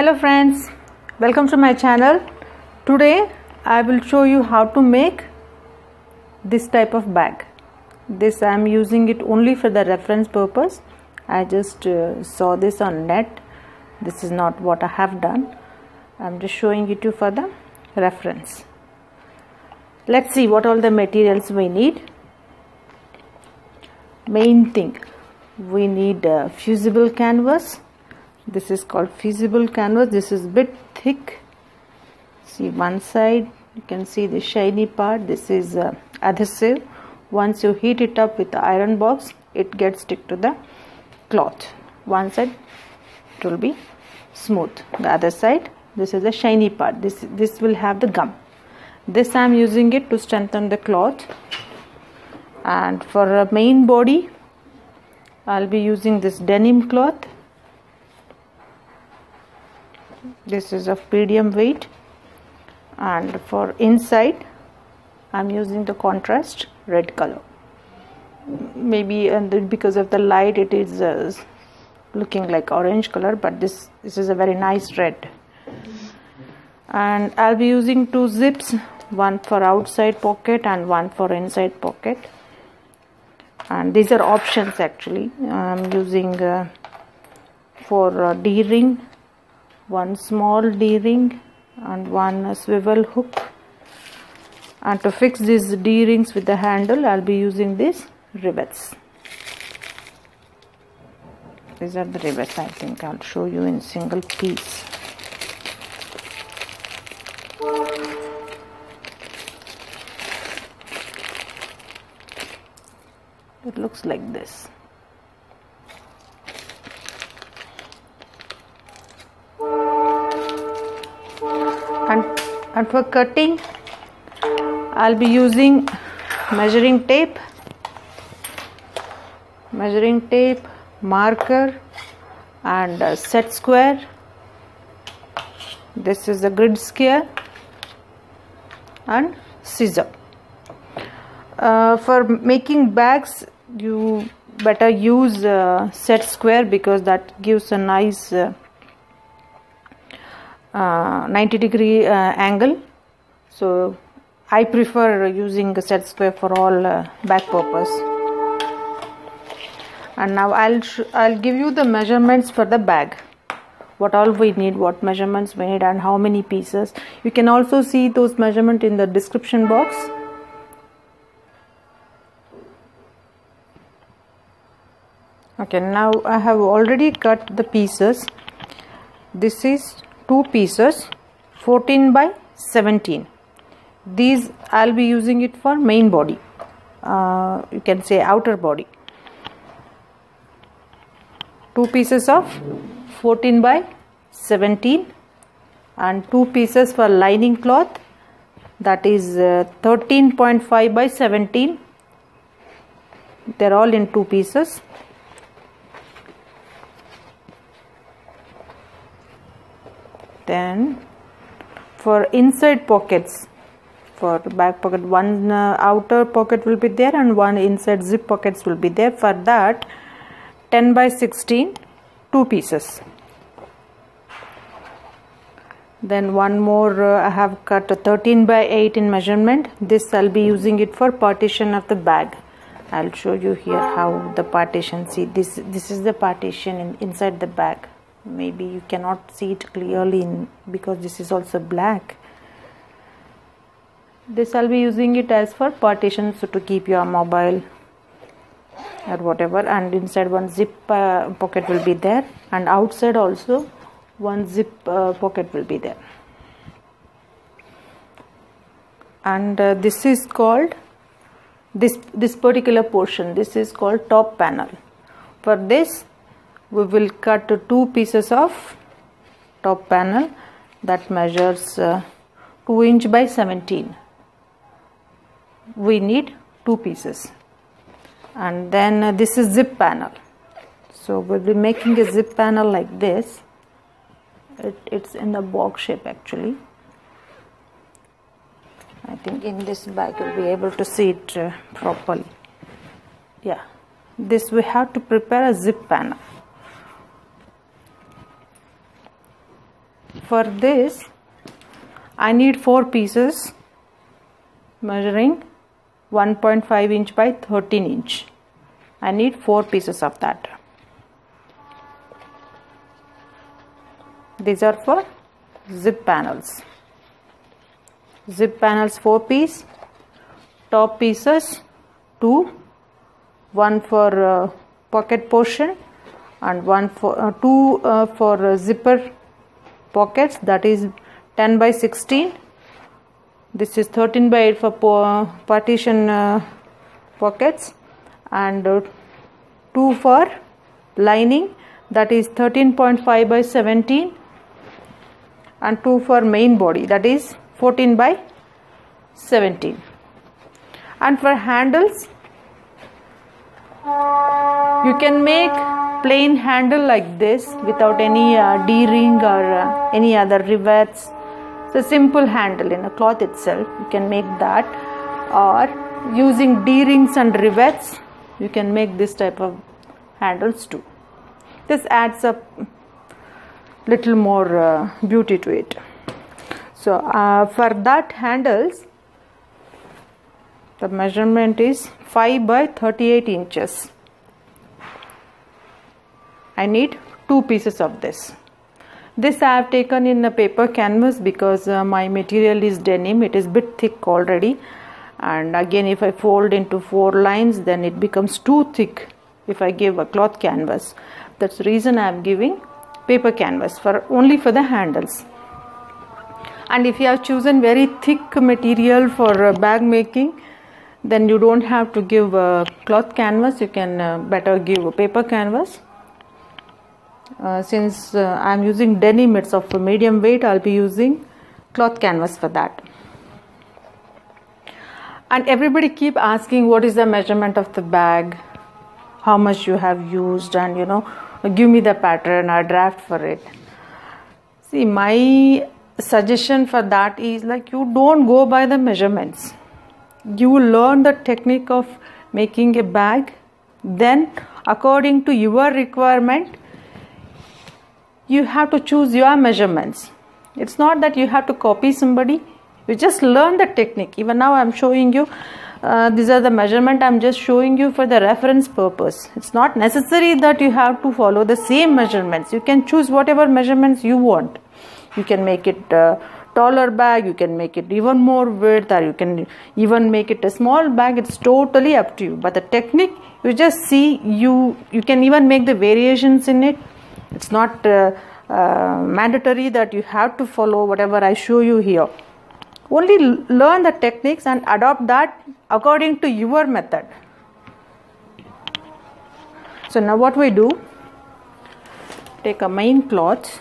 hello friends welcome to my channel. Today i will show you how to make this type of bag. This i am using it only for the reference purpose. I just uh, saw this on net. This is not what i have done. I'm just showing it to you for the reference. Let's see what all the materials we need. Main thing we need uh, fusible canvas. This is called fusible canvas. This is bit thick. See one side you can see the shiny part. This is uh, adhesive. Once you heat it up with the iron box it gets stick to the cloth. One side it will be smooth. The other side this is the shiny part. This this will have the gum. This i am using it to strengthen the cloth. And for a main body i'll be using this denim cloth. This is of medium weight. And for inside I'm using the contrast red color. Maybe and because of the light it is uh, looking like orange color but this this is a very nice red. And I'll be using two zips one for outside pocket and one for inside pocket and these are options actually. I'm using uh, for uh, D-ring one small d-ring and one swivel hook. And to fix these d-rings with the handle I'll be using these rivets. These are the rivets I think I'll show you in single piece it looks like this. And, and for cutting I'll be using measuring tape measuring tape marker and set square. This is the grid scale and scissor. Uh, for making bags you better use uh, set square because that gives a nice uh, uh, 90 degree uh, angle. So I prefer using a set square for all uh, back purpose. And now I'll I'll give you the measurements for the bag. What all we need what measurements we need and how many pieces. You can also see those measurement in the description box okay now I have already cut the pieces. This is two pieces 14 by 17 these I'll be using it for main body uh, you can say outer body. Two pieces of 14 by 17 and two pieces for lining cloth that is uh, 13.5 by 17 they're all in two pieces then for inside pockets for back pocket one uh, outer pocket will be there and one inside zip pockets will be there. For that 10 by 16 two pieces. Then one more uh, I have cut 13 by 8 in measurement. This I'll be using it for partition of the bag. I'll show you here how the partition see this this is the partition in, inside the bag maybe you cannot see it clearly in, because this is also black. This I'll be using it as for partition so to keep your mobile or whatever. And inside one zip uh, pocket will be there. And outside also one zip uh, pocket will be there. And uh, this is called this this particular portion this is called top panel. For this we will cut two pieces of top panel that measures uh, 2 inch by 17 we need two pieces. And then uh, this is zip panel. So we'll be making a zip panel like this. It, it's in the box shape actually. I think in this bag you'll be able to see it uh, properly. Yeah. This we have to prepare a zip panel for this I need four pieces measuring 1.5 inch by 13 inch. I need four pieces of that. These are for zip panels. Zip panels 4 piece. Top pieces 2 one for uh, pocket portion and one for uh, two uh, for uh, zipper pockets that is 10 by 16 this is 13 by 8 for partition uh, pockets. And uh, 2 for lining that is 13.5 by 17 and 2 for main body that is 14 by 17 and for handles you can make plain handle like this without any uh, d-ring or uh, any other rivets. It's a simple handle in a cloth itself. You can make that. Or using d-rings and rivets you can make this type of handles too. This adds a little more uh, beauty to it. So uh, for that handles the measurement is 5 by 38 inches. I need two pieces of this. This I have taken in a paper canvas because uh, my material is denim. It is bit thick already. And again if I fold into four lines then it becomes too thick if I give a cloth canvas. That's the reason I am giving paper canvas for only for the handles. And if you have chosen very thick material for uh, bag making then you don't have to give a cloth canvas. You can uh, better give a paper canvas. Uh, since uh, I am using denim it's of medium weight I'll be using cloth canvas for that. And everybody keep asking what is the measurement of the bag? How much you have used? And you know give me the pattern or draft for it. See my suggestion for that is like you don't go by the measurements you learn the technique of making a bag. Then according to your requirement you have to choose your measurements. It's not that you have to copy somebody. You just learn the technique. Even now i'm showing you uh, these are the measurement. I'm just showing you for the reference purpose. It's not necessary that you have to follow the same measurements. You can choose whatever measurements you want. You can make it uh, taller bag you can make it even more width or you can even make it a small bag. It's totally up to you. But the technique you just see you you can even make the variations in it. It's not uh, uh, mandatory that you have to follow whatever I show you here. Only learn the techniques and adopt that according to your method. So now what we do? Take a main cloth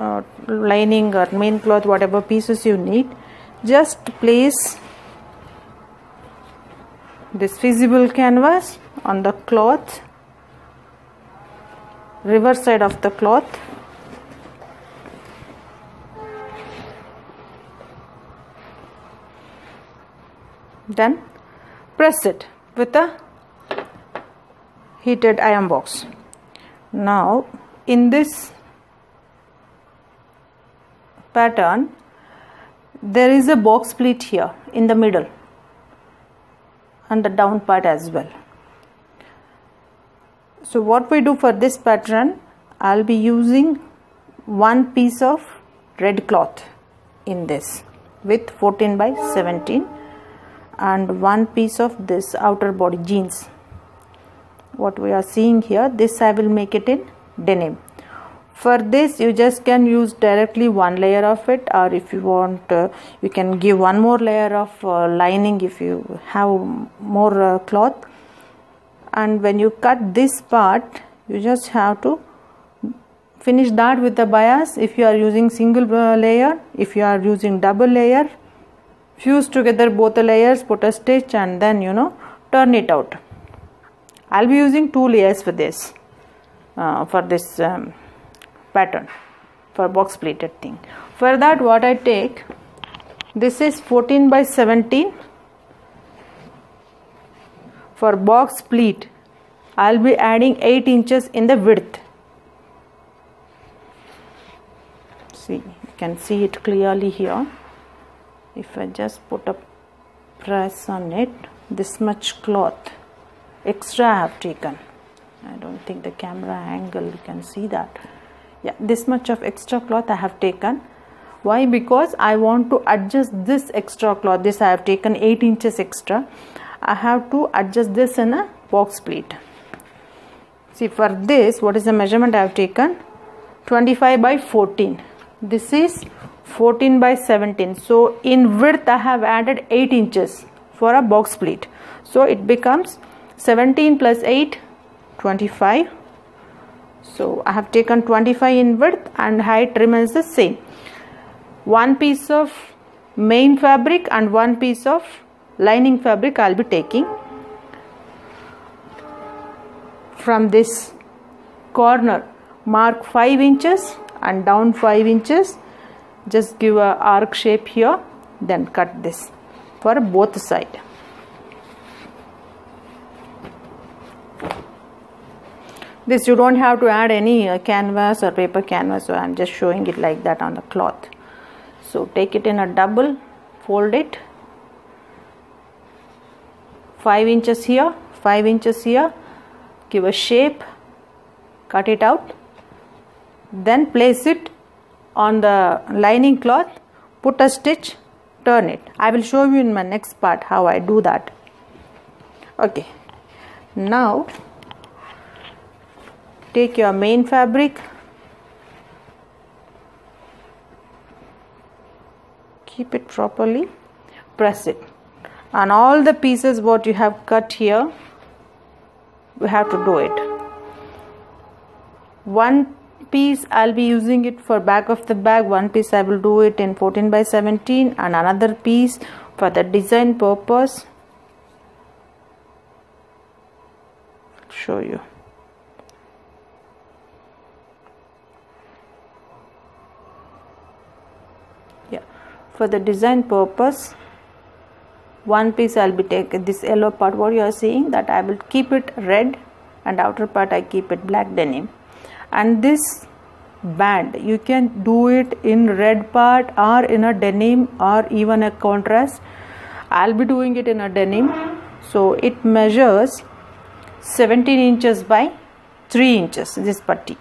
uh, lining or main cloth whatever pieces you need just place this fusible canvas on the cloth reverse side of the cloth. Then press it with a heated iron box. Now in this pattern there is a box split here in the middle and the down part as well. So what we do for this pattern I'll be using one piece of red cloth in this with 14 by 17 and one piece of this outer body jeans. What we are seeing here this I will make it in denim for this you just can use directly one layer of it or if you want uh, you can give one more layer of uh, lining if you have more uh, cloth. And when you cut this part you just have to finish that with the bias. If you are using single uh, layer if you are using double layer fuse together both the layers put a stitch and then you know turn it out. I'll be using two layers for this uh, for this um, pattern for box pleated thing. For that what I take this is 14 by 17 for box pleat I'll be adding 8 inches in the width. See you can see it clearly here. If I just put a press on it this much cloth extra I have taken. I don't think the camera angle you can see that yeah this much of extra cloth I have taken. Why? Because I want to adjust this extra cloth. This I have taken 8 inches extra. I have to adjust this in a box pleat see for this what is the measurement I have taken? 25 by 14 this is 14 by 17 so in width I have added 8 inches for a box pleat so it becomes 17 plus 8 25 so I have taken 25 in width and height remains the same. One piece of main fabric and one piece of lining fabric I'll be taking. From this corner mark 5 inches and down 5 inches. Just give a arc shape here then cut this for both side this you don't have to add any uh, canvas or paper canvas so I'm just showing it like that on the cloth. So take it in a double fold it. 5 inches here 5 inches here. Give a shape cut it out. Then place it on the lining cloth put a stitch turn it. I will show you in my next part how i do that. Okay. Now take your main fabric keep it properly press it. And all the pieces what you have cut here we have to do it. One piece I'll be using it for back of the bag one piece I will do it in 14 by 17 and another piece for the design purpose. Show you yeah for the design purpose one piece I'll be taking this yellow part what you are seeing that I will keep it red and outer part I keep it black denim. And this band you can do it in red part or in a denim or even a contrast. I'll be doing it in a denim. So it measures 17 inches by 3 inches this putty.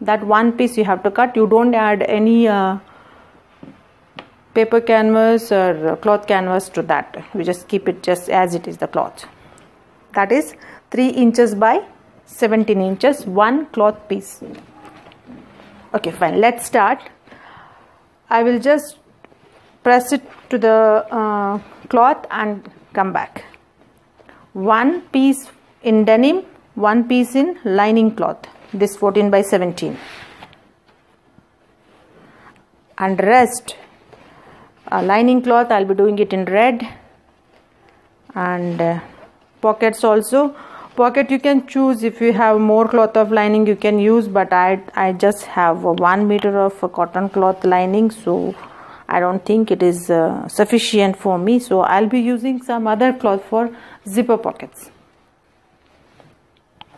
That one piece you have to cut. You don't add any uh, paper canvas or cloth canvas to that. We just keep it just as it is the cloth. That is 3 inches by 17 inches one cloth piece. Okay fine. Let's start. I will just press it to the uh, cloth and come back. One piece in denim one piece in lining cloth. This 14 by 17 and rest uh, lining cloth I'll be doing it in red. And uh, pockets also. Pocket you can choose if you have more cloth of lining you can use but I, I just have one meter of cotton cloth lining so I don't think it is uh, sufficient for me. So I'll be using some other cloth for zipper pockets.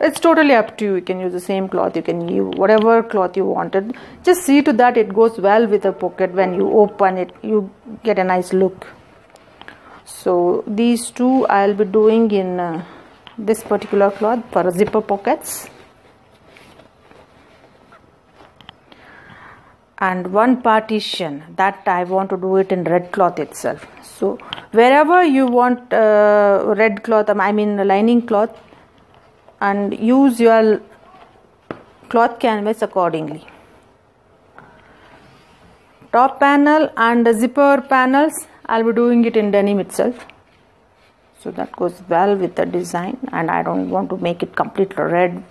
It's totally up to you. You can use the same cloth you can use whatever cloth you wanted. Just see to that it goes well with the pocket when you open it. You get a nice look. So these two i'll be doing in uh, this particular cloth for zipper pockets. And one partition that I want to do it in red cloth itself. So wherever you want uh, red cloth I mean lining cloth and use your cloth canvas accordingly top panel and the zipper panels. I'll be doing it in denim itself. So that goes well with the design and I don't want to make it completely red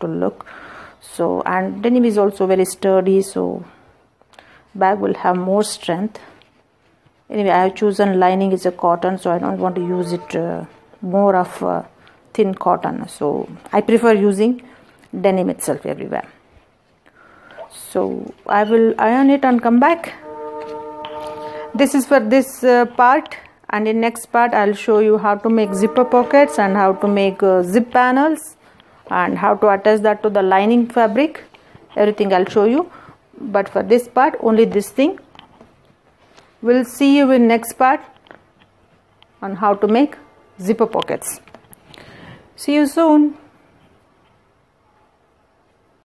to look. So and denim is also very sturdy so bag will have more strength. Anyway I have chosen lining is a cotton so I don't want to use it uh, more of uh, thin cotton. So I prefer using denim itself everywhere so I will iron it and come back. This is for this uh, part. And in next part I'll show you how to make zipper pockets and how to make uh, zip panels and how to attach that to the lining fabric. Everything I'll show you. But for this part only this thing. We'll see you in next part on how to make zipper pockets. See you soon